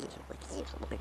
you